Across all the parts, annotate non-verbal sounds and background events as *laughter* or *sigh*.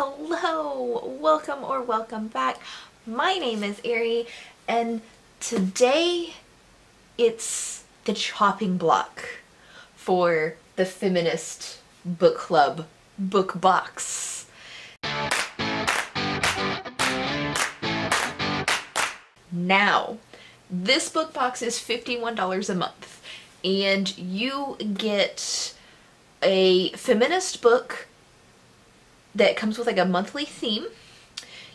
Hello, welcome or welcome back. My name is Ari and today it's the chopping block for the feminist book club book box. Now, this book box is $51 a month and you get a feminist book that comes with like a monthly theme.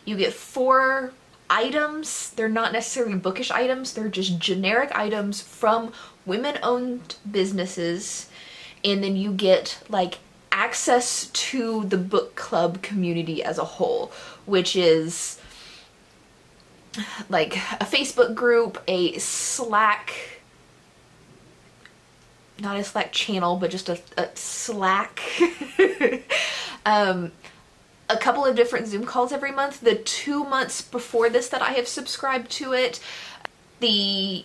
You get four items. They're not necessarily bookish items. They're just generic items from women-owned businesses. And then you get like access to the book club community as a whole, which is like a Facebook group, a Slack, not a Slack channel, but just a, a Slack, *laughs* um, a couple of different Zoom calls every month. The two months before this that I have subscribed to it, the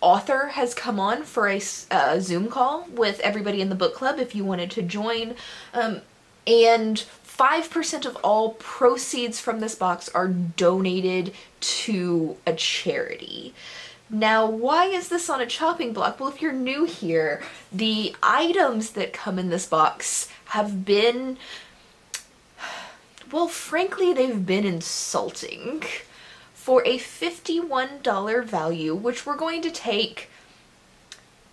author has come on for a, a Zoom call with everybody in the book club if you wanted to join. Um, and 5% of all proceeds from this box are donated to a charity. Now, why is this on a chopping block? Well, if you're new here, the items that come in this box have been well, frankly, they've been insulting for a $51 value, which we're going to take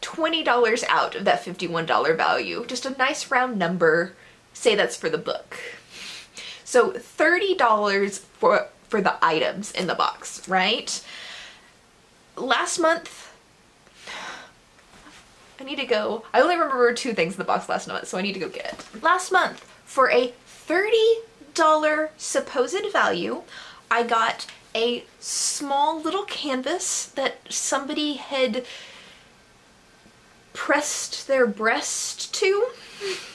$20 out of that $51 value. Just a nice round number. Say that's for the book. So $30 for, for the items in the box, right? Last month, I need to go, I only remember two things in the box last month, so I need to go get it. Last month, for a 30 dollar supposed value, I got a small little canvas that somebody had pressed their breast to.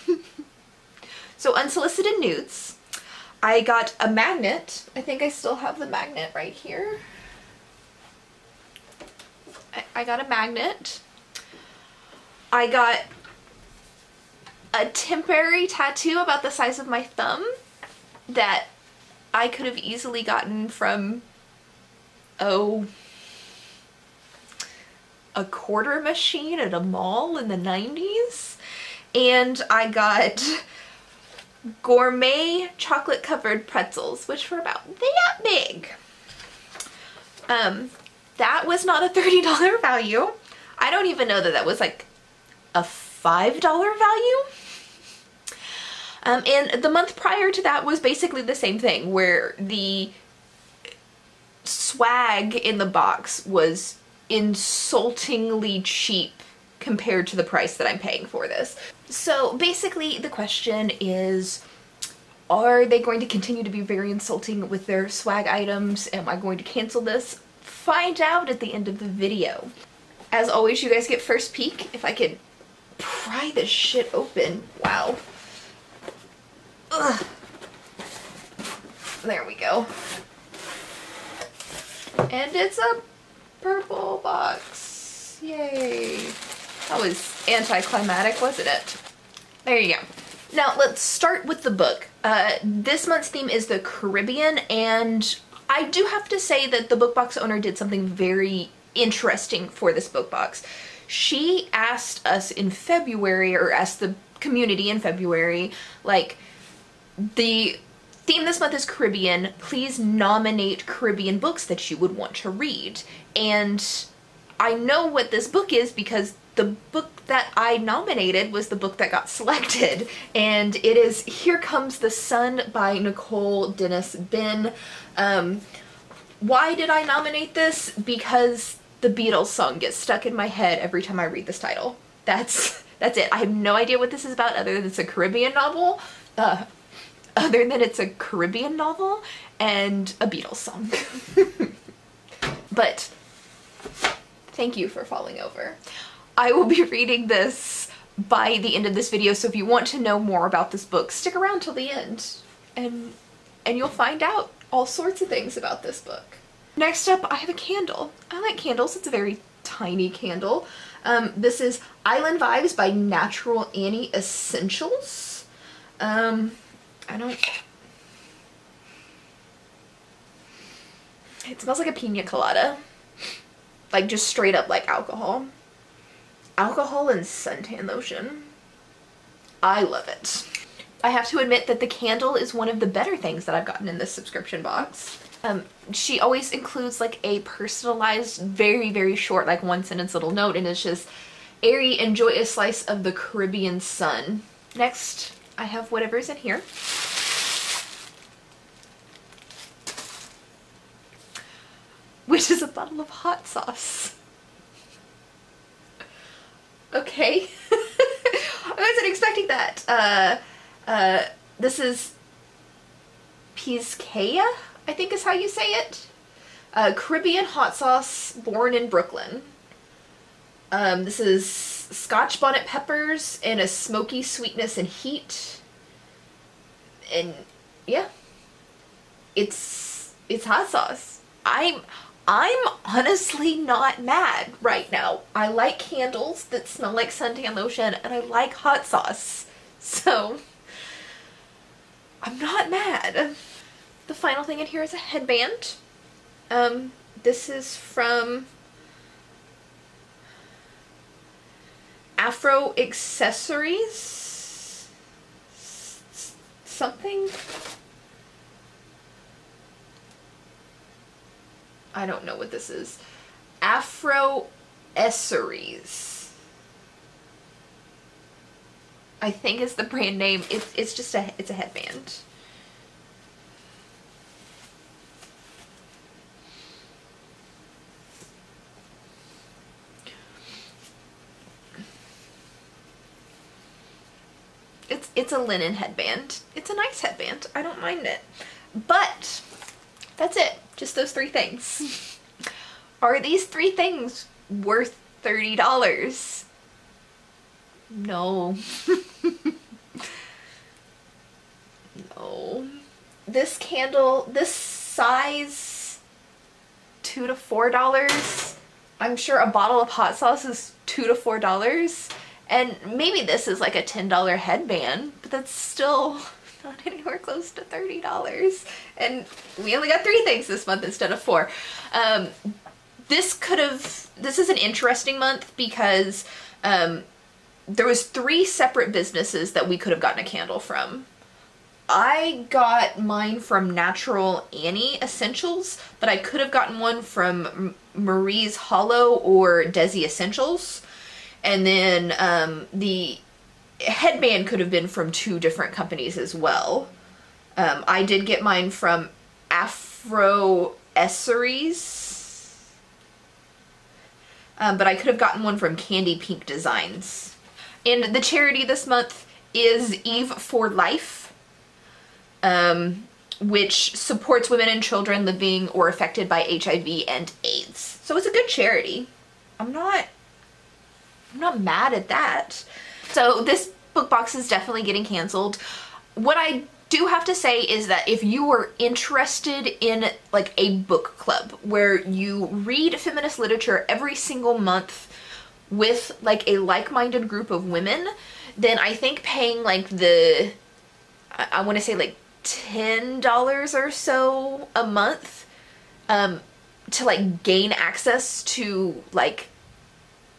*laughs* so unsolicited nudes. I got a magnet. I think I still have the magnet right here. I, I got a magnet. I got a temporary tattoo about the size of my thumb that I could have easily gotten from, oh, a quarter machine at a mall in the 90s. And I got gourmet chocolate covered pretzels, which were about that big. Um, that was not a $30 value. I don't even know that that was like a $5 value. Um, and the month prior to that was basically the same thing where the swag in the box was insultingly cheap compared to the price that I'm paying for this. So basically the question is, are they going to continue to be very insulting with their swag items? Am I going to cancel this? Find out at the end of the video. As always, you guys get first peek. If I could pry this shit open. Wow. Ugh. There we go. And it's a purple box. Yay. That was anticlimactic, wasn't it? There you go. Now let's start with the book. Uh, this month's theme is the Caribbean and I do have to say that the book box owner did something very interesting for this book box. She asked us in February, or asked the community in February, like, the theme this month is Caribbean. Please nominate Caribbean books that you would want to read. And I know what this book is because the book that I nominated was the book that got selected. And it is Here Comes the Sun by Nicole Dennis Benn. Um, why did I nominate this? Because the Beatles song gets stuck in my head every time I read this title. That's that's it. I have no idea what this is about other than it's a Caribbean novel. Uh, *laughs* other than it's a Caribbean novel and a Beatles song. *laughs* but thank you for falling over. I will be reading this by the end of this video, so if you want to know more about this book, stick around till the end and and you'll find out all sorts of things about this book. Next up, I have a candle. I like candles. It's a very tiny candle. Um, this is Island Vibes by Natural Annie Essentials. Um, I don't... It smells like a pina colada. Like just straight up like alcohol. Alcohol and suntan lotion. I love it. I have to admit that the candle is one of the better things that I've gotten in this subscription box. Um, she always includes like a personalized, very, very short, like one sentence little note and it's just, Ari, enjoy a slice of the Caribbean sun. Next I have whatever's in here. Which is a bottle of hot sauce. Okay. *laughs* I wasn't expecting that. Uh, uh, this is Pizcaya, I think is how you say it. Uh, Caribbean hot sauce born in Brooklyn. Um, this is scotch bonnet peppers and a smoky sweetness and heat. And yeah, it's it's hot sauce. I'm I'm honestly not mad right now. I like candles that smell like suntan lotion and I like hot sauce. So I'm not mad. The final thing in here is a headband. Um, this is from Afro Accessories. Something. I don't know what this is. Afro Esseries. I think is the brand name. It's it's just a it's a headband. It's a linen headband. It's a nice headband. I don't mind it. But that's it. Just those three things. *laughs* Are these three things worth $30? No. *laughs* no. This candle, this size, two to four dollars. I'm sure a bottle of hot sauce is two to four dollars. And maybe this is like a $10 headband, but that's still *laughs* not anywhere close to $30. And we only got three things this month instead of four. Um, this could have, this is an interesting month because um, there was three separate businesses that we could have gotten a candle from. I got mine from Natural Annie Essentials, but I could have gotten one from Marie's Hollow or Desi Essentials. And then um, the headband could have been from two different companies as well. Um, I did get mine from Afro Esseries. Um, but I could have gotten one from Candy Pink Designs. And the charity this month is Eve for Life, um, which supports women and children living or affected by HIV and AIDS. So it's a good charity. I'm not, I'm not mad at that. So this book box is definitely getting canceled. What I do have to say is that if you are interested in like a book club where you read feminist literature every single month with like a like-minded group of women, then I think paying like the, I, I want to say like $10 or so a month um, to like gain access to like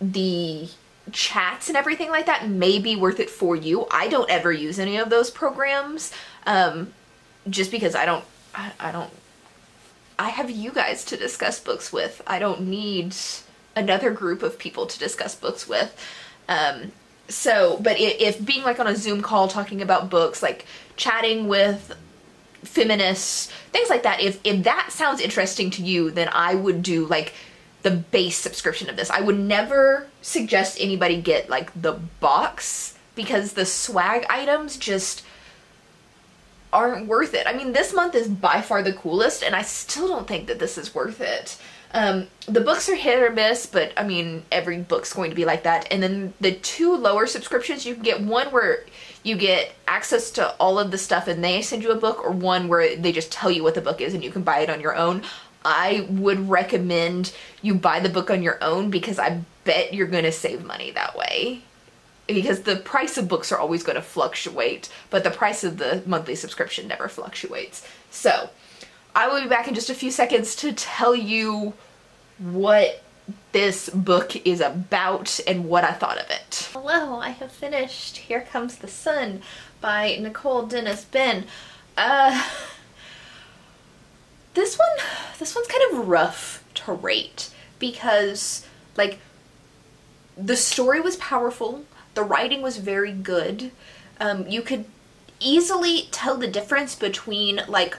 the chats and everything like that may be worth it for you. I don't ever use any of those programs um, just because I don't, I, I don't, I have you guys to discuss books with. I don't need another group of people to discuss books with. Um, so, but if, if being like on a Zoom call talking about books, like chatting with feminists, things like that, if, if that sounds interesting to you, then I would do like the base subscription of this. I would never suggest anybody get like the box because the swag items just aren't worth it. I mean, this month is by far the coolest and I still don't think that this is worth it. Um, the books are hit or miss, but I mean, every book's going to be like that. And then the two lower subscriptions, you can get one where you get access to all of the stuff and they send you a book, or one where they just tell you what the book is and you can buy it on your own. I would recommend you buy the book on your own because I bet you're going to save money that way. Because the price of books are always going to fluctuate, but the price of the monthly subscription never fluctuates. So, I will be back in just a few seconds to tell you what this book is about and what I thought of it. Hello, I have finished Here Comes the Sun by Nicole Dennis Benn. Uh, this one, this one's kind of rough to rate because like the story was powerful, the writing was very good. Um, you could easily tell the difference between like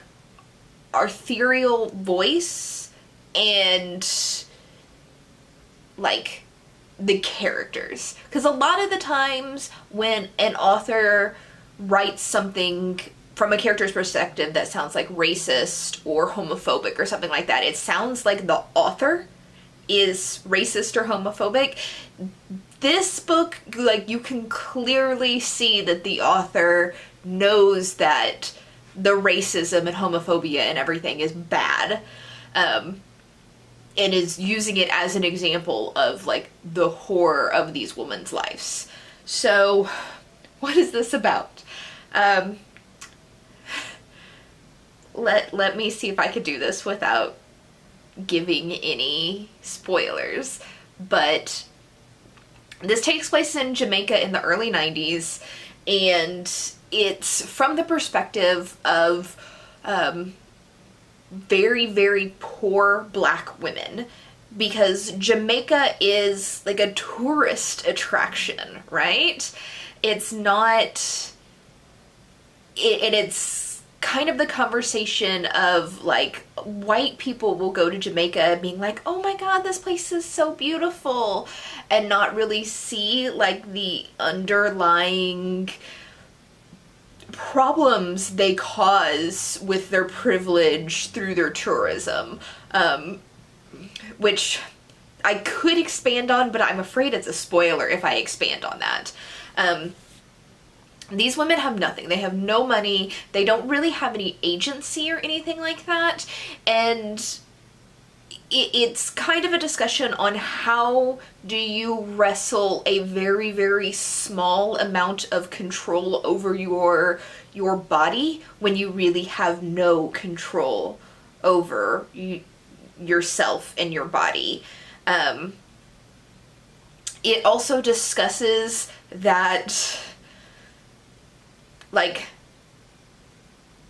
authorial voice and like the characters because a lot of the times when an author writes something from a character's perspective that sounds like racist or homophobic or something like that it sounds like the author is racist or homophobic this book like you can clearly see that the author knows that the racism and homophobia and everything is bad um, and is using it as an example of like the horror of these women's lives. So, what is this about? Um, let let me see if I could do this without giving any spoilers. But this takes place in Jamaica in the early 90s, and it's from the perspective of um, very, very poor black women because Jamaica is like a tourist attraction, right? It's not, it, and it's kind of the conversation of like white people will go to Jamaica being like, oh my god, this place is so beautiful, and not really see like the underlying problems they cause with their privilege through their tourism, um, which I could expand on, but I'm afraid it's a spoiler if I expand on that. Um, these women have nothing. They have no money. They don't really have any agency or anything like that. And it's kind of a discussion on how do you wrestle a very very small amount of control over your your body when you really have no control over yourself and your body um, it also discusses that like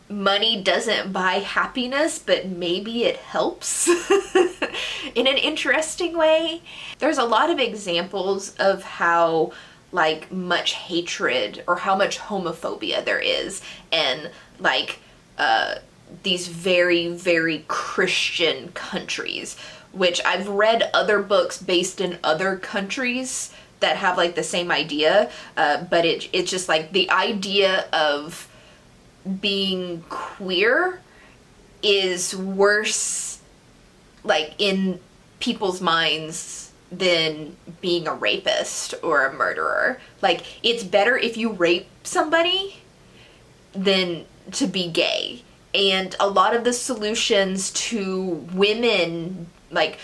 money doesn't buy happiness, but maybe it helps *laughs* in an interesting way. There's a lot of examples of how like much hatred or how much homophobia there is and like uh, these very very Christian countries which I've read other books based in other countries that have like the same idea uh, but it, it's just like the idea of being queer is worse like in people's minds than being a rapist or a murderer. Like it's better if you rape somebody than to be gay. And a lot of the solutions to women like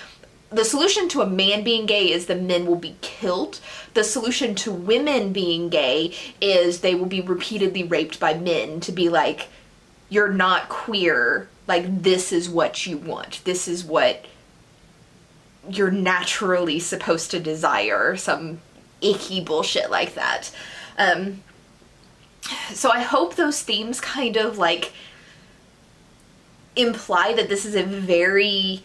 the solution to a man being gay is the men will be killed. The solution to women being gay is they will be repeatedly raped by men to be like, you're not queer. Like, this is what you want. This is what you're naturally supposed to desire. Some icky bullshit like that. Um, so I hope those themes kind of like imply that this is a very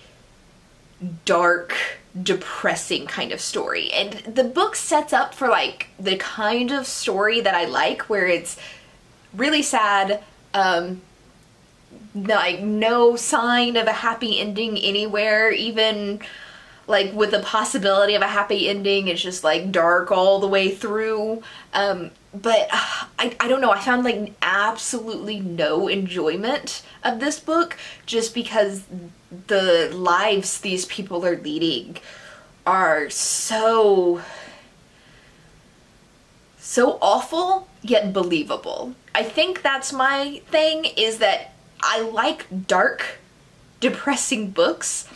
dark, depressing kind of story. And the book sets up for like the kind of story that I like where it's really sad, um, like no sign of a happy ending anywhere, even like with the possibility of a happy ending, it's just like dark all the way through. Um, but uh, I, I don't know, I found like absolutely no enjoyment of this book just because the lives these people are leading are so so awful yet believable. I think that's my thing is that I like dark depressing books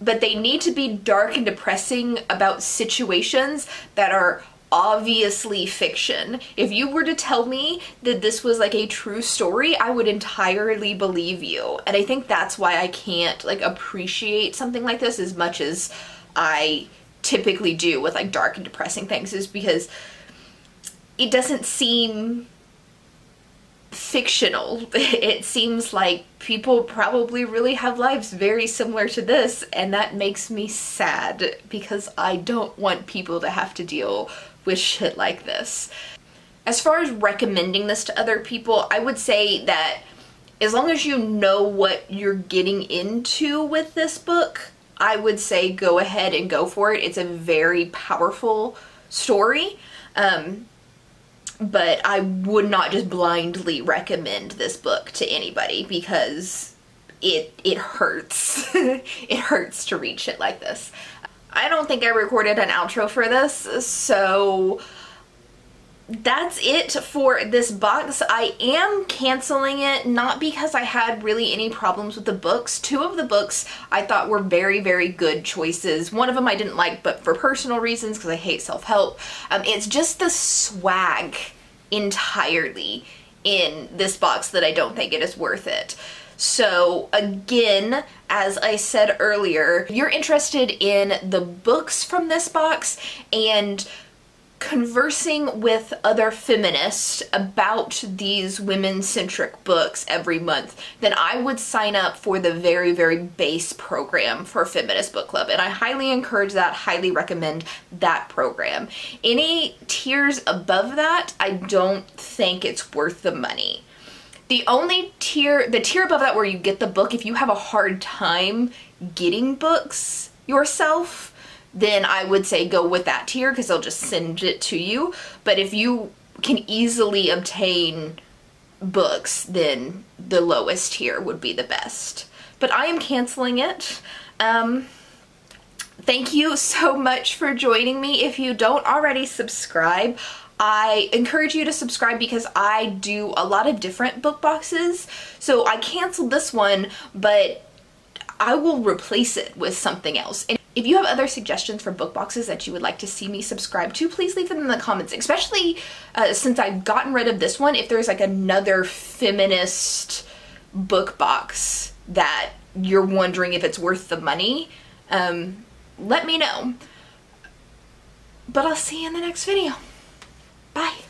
but they need to be dark and depressing about situations that are obviously fiction. If you were to tell me that this was like a true story, I would entirely believe you. And I think that's why I can't like appreciate something like this as much as I typically do with like dark and depressing things is because it doesn't seem fictional. *laughs* It seems like people probably really have lives very similar to this and that makes me sad because I don't want people to have to deal with shit like this. As far as recommending this to other people, I would say that as long as you know what you're getting into with this book, I would say go ahead and go for it. It's a very powerful story. Um, but I would not just blindly recommend this book to anybody because it it hurts. *laughs* it hurts to read shit like this. I don't think I recorded an outro for this, so that's it for this box. I am canceling it, not because I had really any problems with the books. Two of the books I thought were very, very good choices. One of them I didn't like, but for personal reasons, because I hate self-help. Um, it's just the swag entirely in this box that I don't think it is worth it. So again, as I said earlier, you're interested in the books from this box and conversing with other feminists about these women-centric books every month, then I would sign up for the very, very base program for Feminist Book Club. And I highly encourage that, highly recommend that program. Any tiers above that, I don't think it's worth the money. The only tier, the tier above that where you get the book, if you have a hard time getting books yourself, then I would say go with that tier because they'll just send it to you. But if you can easily obtain books, then the lowest tier would be the best. But I am canceling it. Um, thank you so much for joining me. If you don't already subscribe, I encourage you to subscribe because I do a lot of different book boxes. So I canceled this one, but I will replace it with something else. If you have other suggestions for book boxes that you would like to see me subscribe to, please leave them in the comments, especially uh, since I've gotten rid of this one. If there's like another feminist book box that you're wondering if it's worth the money, um, let me know. But I'll see you in the next video. Bye.